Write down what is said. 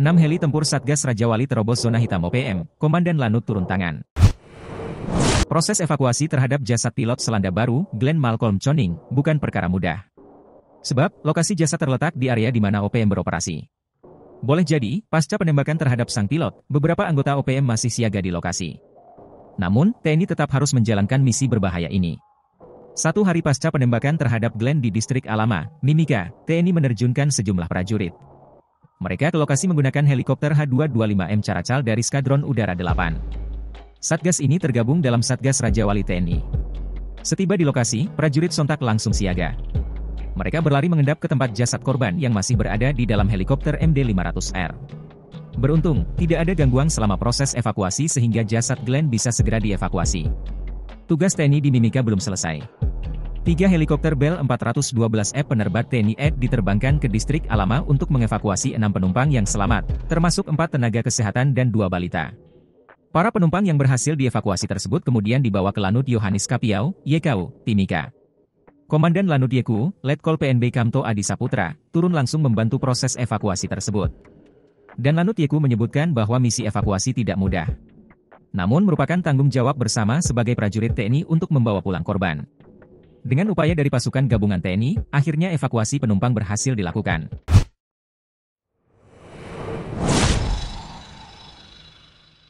6 heli tempur Satgas Raja Wali terobos zona hitam OPM, Komandan Lanut turun tangan. Proses evakuasi terhadap jasad pilot Selanda Baru, Glenn Malcolm Choning, bukan perkara mudah. Sebab, lokasi jasad terletak di area di mana OPM beroperasi. Boleh jadi, pasca penembakan terhadap sang pilot, beberapa anggota OPM masih siaga di lokasi. Namun, TNI tetap harus menjalankan misi berbahaya ini. Satu hari pasca penembakan terhadap Glenn di distrik Alama, Mimika, TNI menerjunkan sejumlah prajurit. Mereka ke lokasi menggunakan helikopter H225M Caracal dari Skadron Udara 8. Satgas ini tergabung dalam Satgas Raja Wali TNI. Setiba di lokasi, prajurit sontak langsung siaga. Mereka berlari mengendap ke tempat jasad korban yang masih berada di dalam helikopter MD-500R. Beruntung, tidak ada gangguan selama proses evakuasi sehingga jasad Glenn bisa segera dievakuasi. Tugas TNI di Mimika belum selesai. Tiga helikopter Bell 412F penerbat TNI AD diterbangkan ke distrik Alama untuk mengevakuasi enam penumpang yang selamat, termasuk empat tenaga kesehatan dan dua balita. Para penumpang yang berhasil dievakuasi tersebut kemudian dibawa ke Lanut Yohanis Kapiau, YKU, Timika. Komandan Lanut Yeku, Letkol PNB Kamto Adi Saputra, turun langsung membantu proses evakuasi tersebut. Dan Lanut Yeku menyebutkan bahwa misi evakuasi tidak mudah. Namun merupakan tanggung jawab bersama sebagai prajurit TNI untuk membawa pulang korban. Dengan upaya dari pasukan gabungan TNI, akhirnya evakuasi penumpang berhasil dilakukan.